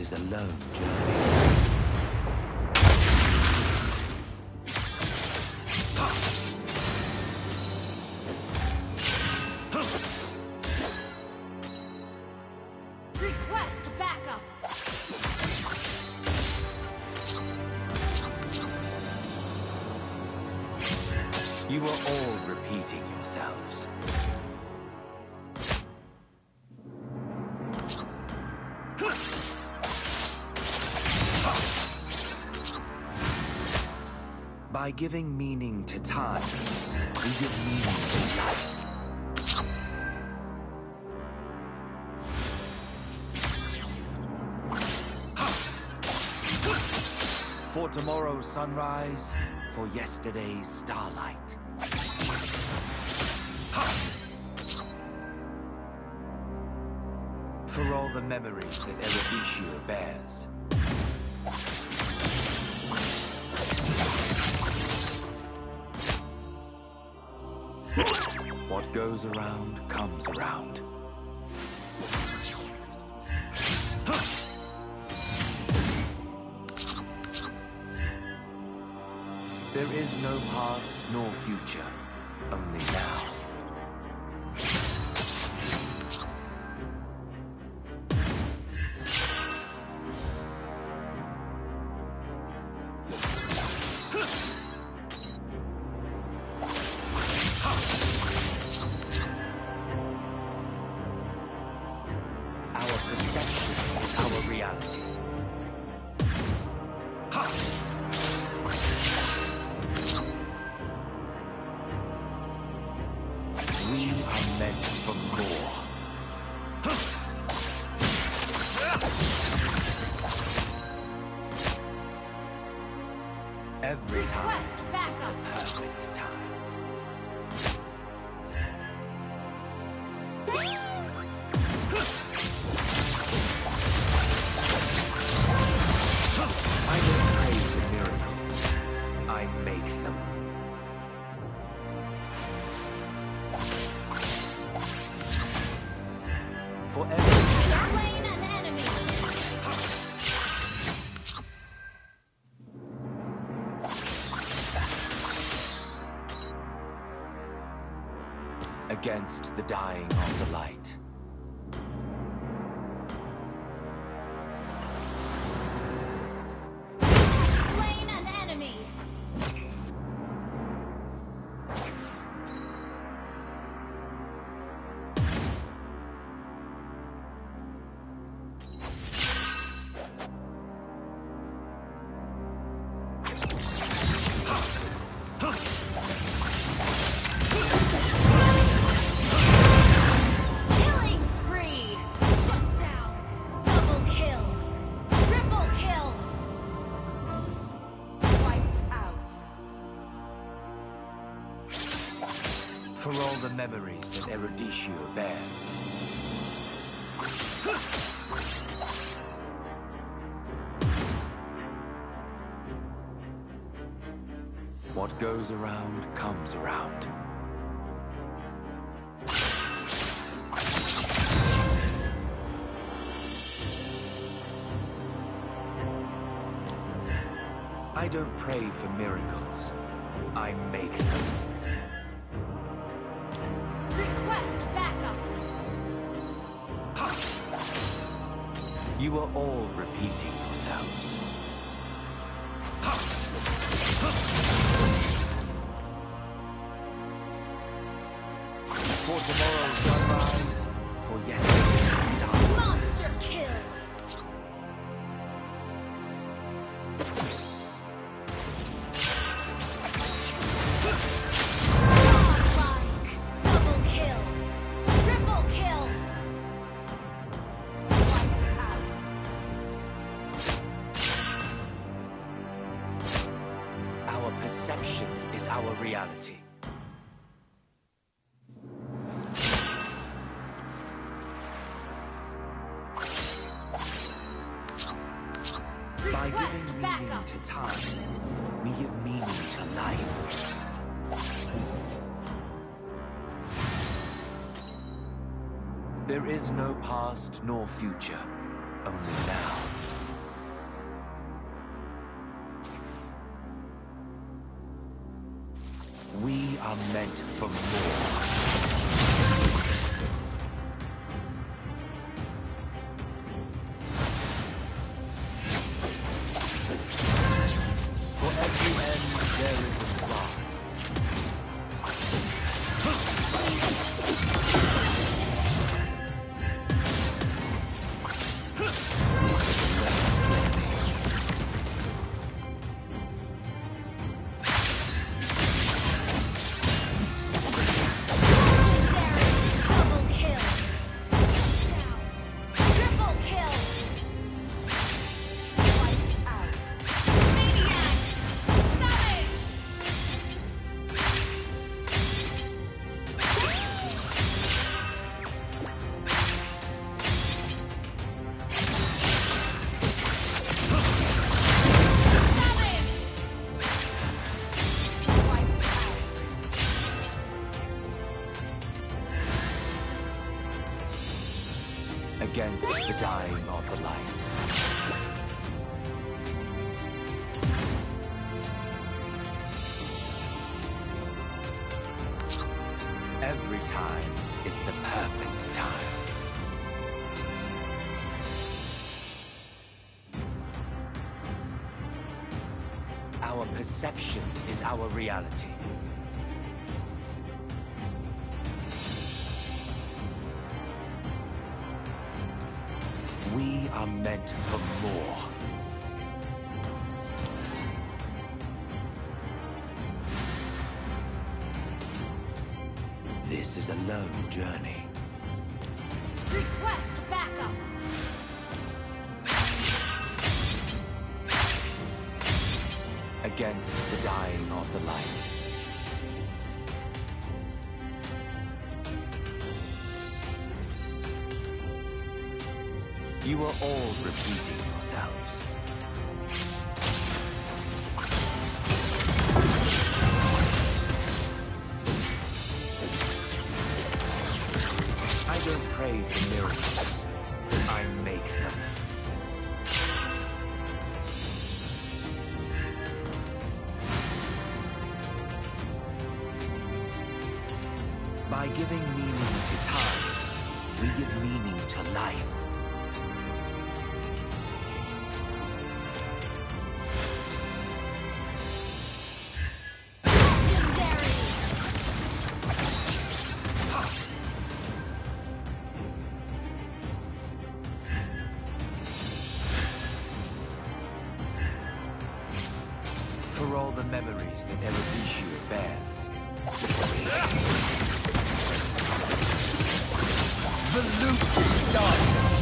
This is a lone journey. Request backup. You are all repeating yourselves. By giving meaning to time, we give meaning to life. For tomorrow's sunrise, for yesterday's starlight. For all the memories that Eruditio bears. Goes around comes around. There is no past nor future, only now. For every Slain an enemy. against the dying of the light. The memories that Eruditio bears. What goes around comes around. I don't pray for miracles. I make them. You are all repeating yourselves. For tomorrow's our reality. By giving meaning to time, we give meaning to life. There is no past nor future, only now. Are meant for more. Against the dying of the light. Every time is the perfect time. Our perception is our reality. We are meant for more. This is a lone journey. Request backup. against the dying of the light. You are all repeating yourselves. I don't pray for miracles. I make them. By giving meaning to time, we give meaning to life. For all the memories that Eruditio bears. The loop is done.